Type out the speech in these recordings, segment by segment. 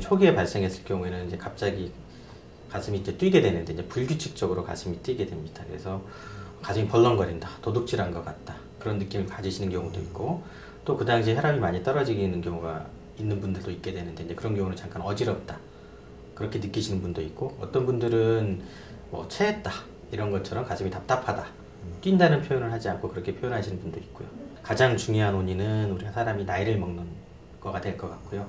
초기에 발생했을 경우에는 이제 갑자기 가슴이 이제 뛰게 되는데 이제 불규칙적으로 가슴이 뛰게 됩니다. 그래서 가슴이 벌렁거린다, 도둑질한 것 같다 그런 느낌을 가지시는 경우도 있고 또 그 당시에 혈압이 많이 떨어지는 경우가 있는 분들도 있게 되는데 이제 그런 경우는 잠깐 어지럽다 그렇게 느끼시는 분도 있고 어떤 분들은 뭐 체했다 이런 것처럼 가슴이 답답하다 뛴다는 표현을 하지 않고 그렇게 표현하시는 분도 있고요. 가장 중요한 원인은 우리가 사람이 나이를 먹는 거가 될 것 같고요.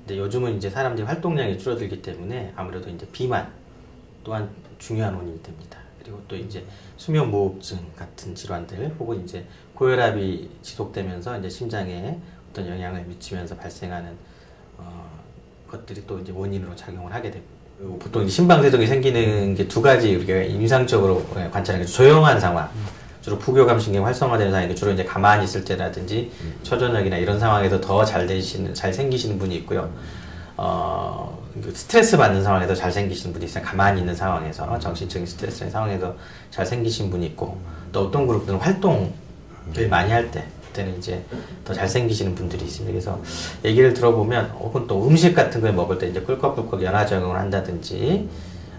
근데 요즘은 이제 사람들이 활동량이 줄어들기 때문에 아무래도 이제 비만 또한 중요한 원인이 됩니다. 그리고 또 이제 수면 무호흡증 같은 질환들 혹은 이제 고혈압이 지속되면서 이제 심장에 어떤 영향을 미치면서 발생하는 어, 것들이 또 이제 원인으로 작용을 하게 되고 보통 심방세동이 생기는 게 두 가지 우리가 임상적으로 관찰하는 게 조용한 상황 주로 부교감 신경 활성화되는 상황인데 주로 이제 가만히 있을 때라든지 초저녁이나 이런 상황에서 더 잘 되시는 잘 생기시는 분이 있고요. 어, 그 스트레스 받는 상황에서 잘 생기시는 분이 있어요. 가만히 있는 상황에서 정신적인 스트레스의 상황에서 잘 생기신 분이 있고 또 어떤 그룹들은 활동을 많이 할 때 그때는 이제 더 잘 생기시는 분들이 있습니다. 그래서 얘기를 들어보면 혹은 또 음식 같은 걸 먹을 때 이제 꿀꺽꿀꺽 연화 작용을 한다든지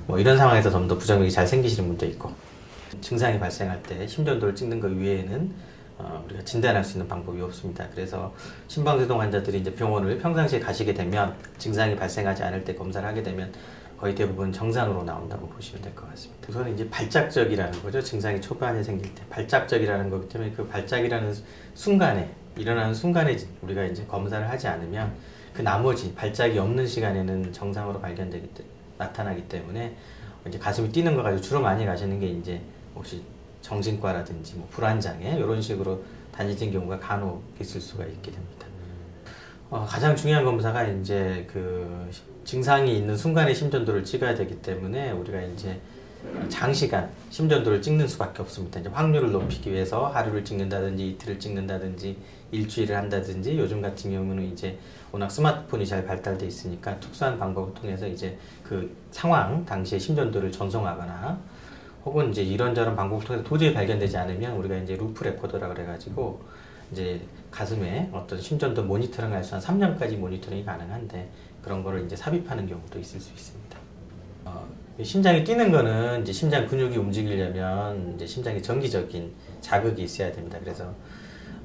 뭐 이런 상황에서 좀 더 부정맥이 잘 생기시는 분도 있고 증상이 발생할 때 심전도를 찍는 것 외에는 어, 우리가 진단할 수 있는 방법이 없습니다. 그래서 심방세동 환자들이 이제 병원을 평상시에 가시게 되면 증상이 발생하지 않을 때 검사를 하게 되면 거의 대부분 정상으로 나온다고 보시면 될 것 같습니다. 우선 이제 발작적이라는 거죠. 증상이 초반에 생길 때 발작적이라는 거기 때문에 그 발작이라는 순간에 일어나는 순간에 우리가 이제 검사를 하지 않으면 그 나머지 발작이 없는 시간에는 정상으로 발견되기 때, 나타나기 때문에 이제 가슴이 뛰는 거 가지고 주로 많이 가시는 게 이제 혹시 정신과라든지 뭐 불안장애 이런 식으로 다니는 경우가 간혹 있을 수가 있게 됩니다. 어, 가장 중요한 검사가 이제 그 증상이 있는 순간에 심전도를 찍어야 되기 때문에 우리가 이제 장시간 심전도를 찍는 수밖에 없습니다. 이제 확률을 높이기 위해서 하루를 찍는다든지 이틀을 찍는다든지 일주일을 한다든지 요즘 같은 경우는 이제 워낙 스마트폰이 잘 발달돼 있으니까 특수한 방법을 통해서 이제 그 상황 당시의 심전도를 전송하거나 혹은 이제 이런저런 방법을 통해서 도저히 발견되지 않으면 우리가 이제 loop recorder라 그래가지고 이제 가슴에 어떤 심전도 모니터링 할수 한 3년까지 모니터링이 가능한데 그런 거를 이제 삽입하는 경우도 있을 수 있습니다. 어, 심장이 뛰는 거는 이제 심장 근육이 움직이려면 이제 심장에 정기적인 자극이 있어야 됩니다. 그래서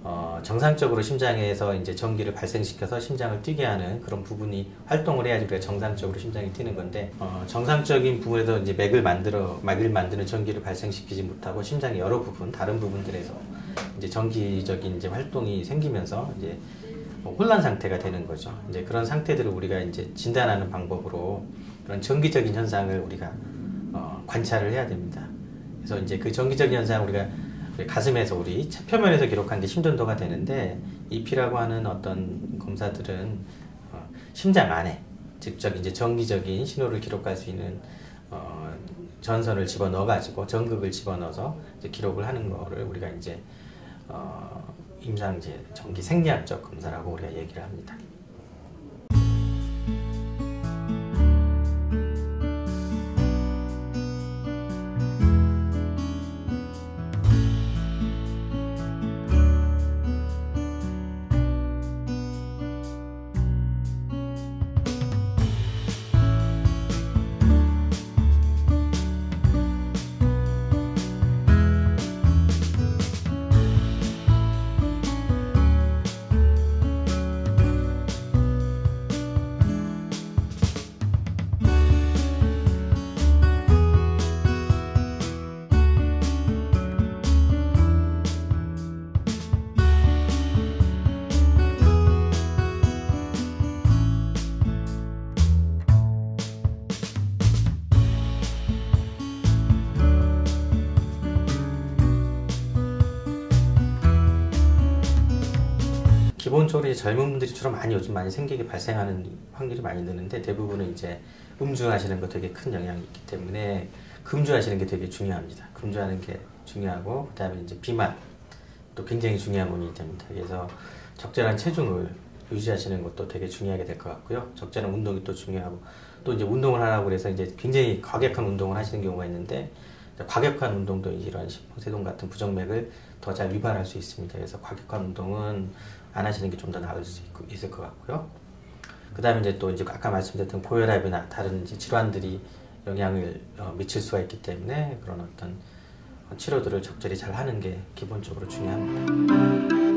어, 정상적으로 심장에서 이제 전기를 발생시켜서 심장을 뛰게 하는 그런 부분이 활동을 해야지 우리가 정상적으로 심장이 뛰는 건데 어, 정상적인 부분에서 이제 맥을 만들어 맥을 만드는 전기를 발생시키지 못하고 심장의 여러 부분 다른 부분들에서 이제 전기적인 이제 활동이 생기면서 이제 뭐 혼란 상태가 되는 거죠. 이제 그런 상태들을 우리가 이제 진단하는 방법으로 그런 정기적인 현상을 우리가 어, 관찰을 해야 됩니다. 그래서 이제 그 정기적인 현상 우리가 가슴에서 우리 체표면에서 기록한 게 심전도가 되는데 EP라고 하는 어떤 검사들은 어, 심장 안에 직접 이제 정기적인 신호를 기록할 수 있는 어, 전선을 집어 넣어 가지고 전극을 집어 넣어서 기록을 하는 거를 우리가 이제 어, 임상제 전기 생리학적 검사라고 우리가 얘기를 합니다. 기본적으로 젊은 분들이 주로 많이 요즘 많이 생기게 발생하는 확률이 많이 느는데 대부분은 이제 음주하시는 거 되게 큰 영향이 있기 때문에 금주하시는 게 되게 중요합니다. 금주하는 게 중요하고 그다음에 이제 비만 또 굉장히 중요한 원인이 됩니다. 그래서 적절한 체중을 유지하시는 것도 되게 중요하게 될 것 같고요. 적절한 운동이 또 중요하고 또 이제 운동을 하라고 그래서 이제 굉장히 과격한 운동을 하시는 경우가 있는데 과격한 운동도 이런 심세동 같은 부정맥을 더 잘 유발할 수 있습니다. 그래서 과격한 운동은 안 하시는 게 좀 더 나을 수 있, 있을 것 같고요. 그 다음에 이제 또 이제 아까 말씀드렸던 고혈압이나 다른 질환들이 영향을 어, 미칠 수가 있기 때문에 그런 어떤 치료들을 적절히 잘 하는 게 기본적으로 중요합니다.